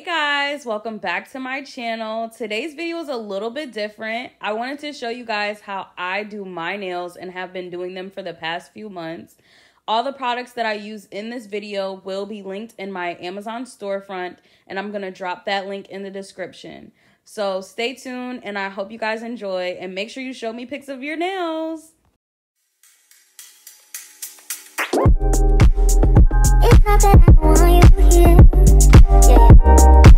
guys welcome back to my channel. Today's video is a little bit different. I wanted to show you guys how i do my nails and have been doing them for the past few months. All the products that i use in this video will be linked in my amazon storefront and i'm to drop that link in the description. So stay tuned and i hope you guys enjoy and make sure you show me pics of your nails. It's not that I want you here. It's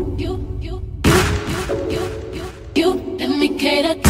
you, you, you, you, you, you, you, let me get a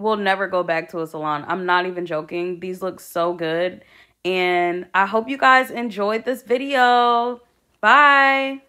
will never go back to a salon. I'm not even joking. These look so good. And I hope you guys enjoyed this video. Bye.